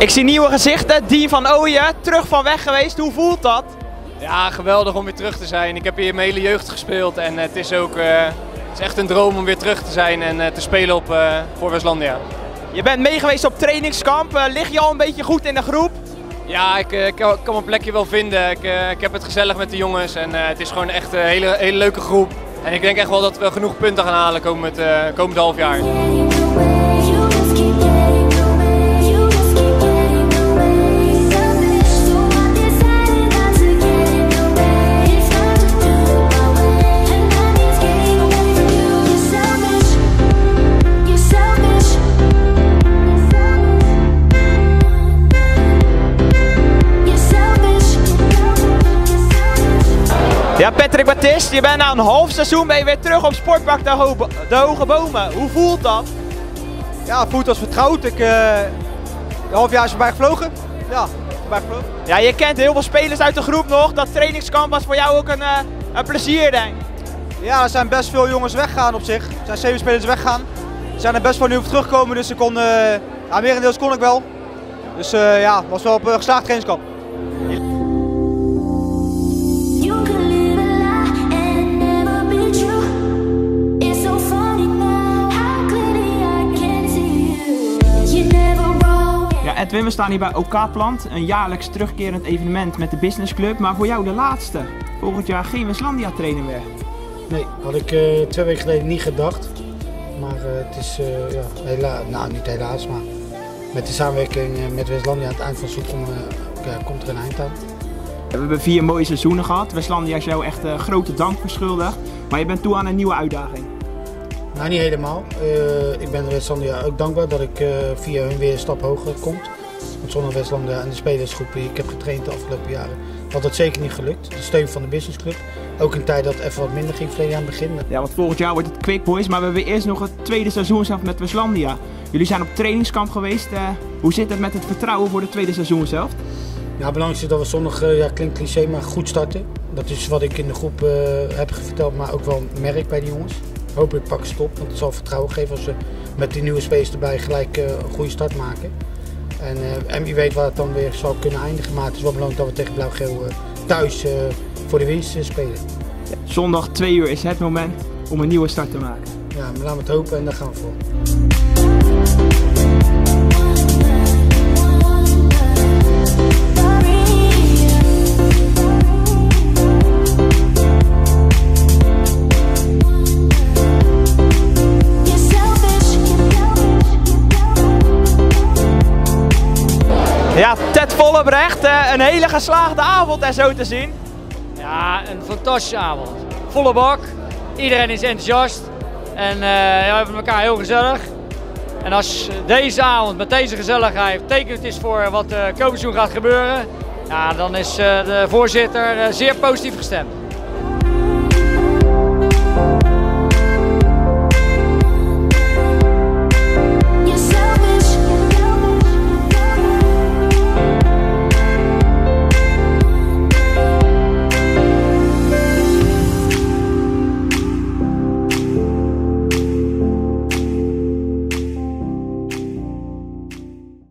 Ik zie nieuwe gezichten. Die van Ooyen, terug van weg geweest. Hoe voelt dat? Ja, geweldig om weer terug te zijn. Ik heb hier mijn hele jeugd gespeeld en het is ook uh, het is echt een droom om weer terug te zijn en uh, te spelen op, uh, voor Westlandia. Je bent meegeweest op trainingskamp. lig je al een beetje goed in de groep? Ja, ik, ik kan mijn plekje wel vinden. Ik, ik, heb het gezellig met de jongens en het is gewoon echt een hele, hele leuke groep. En ik denk echt wel dat we genoeg punten gaan halen komend, komend half jaar. Ja, Patrick Baptist, je bent na een half seizoen ben je weer terug op Sportpark de, Ho de Hoge Bomen. Hoe voelt dat? Ja, het voelt als vertrouwd. Ik, uh, een half jaar is voorbij gevlogen. Ja, voorbij gevlogen. Ja, je kent heel veel spelers uit de groep nog. Dat trainingskamp was voor jou ook een, uh, een plezier, denk ik. Ja, er zijn best veel jongens weggegaan op zich. Er zijn zeven spelers weggegaan. Er zijn er best wel nu op teruggekomen, dus ik kon, uh, ja, merendeels kon ik wel. Dus ja, het was wel op een geslaagd trainingskamp. Edwin, we staan hier bij OK Plant, een jaarlijks terugkerend evenement met de Business Club. Maar voor jou de laatste. Volgend jaar geen Westlandia trainer meer. Nee, had ik uh, twee weken geleden niet gedacht. Maar uh, het is, uh, ja, helaas, nou niet helaas, maar met de samenwerking met Westlandia aan het eind van het seizoen komt er een eind aan. We hebben vier mooie seizoenen gehad. Westlandia is jou echt grote dank verschuldigd. Maar je bent toe aan een nieuwe uitdaging. Nou, niet helemaal. Uh, ik ben Westlandia ook dankbaar dat ik uh, via hun weer een stap hoger kom. Zonder en de spelersgroep die ik heb getraind de afgelopen jaren, had dat zeker niet gelukt. De steun van de businessclub. Ook in tijd dat het even wat minder ging verleden aan het begin. Ja, want volgend jaar wordt het Quick Boys, maar we hebben eerst nog het tweede seizoen zelf met Westlandia. Jullie zijn op trainingskamp geweest. Uh, hoe zit het met het vertrouwen voor het tweede seizoen zelf? Ja, het belangrijkste is dat we zondag, ja, klinkt cliché, maar goed starten. Dat is wat ik in de groep heb verteld, maar ook wel merk bij de jongens. Hopelijk pakken ze het op, want het zal vertrouwen geven als ze met die nieuwe space erbij gelijk een goede start maken. En, uh, en wie weet waar het dan weer zal kunnen eindigen. Maar het is wel belangrijk dat we tegen Blauw-Geel uh, thuis voor de winst spelen. Zondag 2 uur is het moment om een nieuwe start te maken. Ja, maar laten we het hopen en daar gaan we voor. Ja, Ted Vollebrecht, een hele geslaagde avond en zo te zien. Ja, een fantastische avond. Volle bak, iedereen is enthousiast en uh, we hebben elkaar heel gezellig. En als deze avond met deze gezelligheid tekent is voor wat uh, gaat gebeuren, ja, dan is de voorzitter zeer positief gestemd.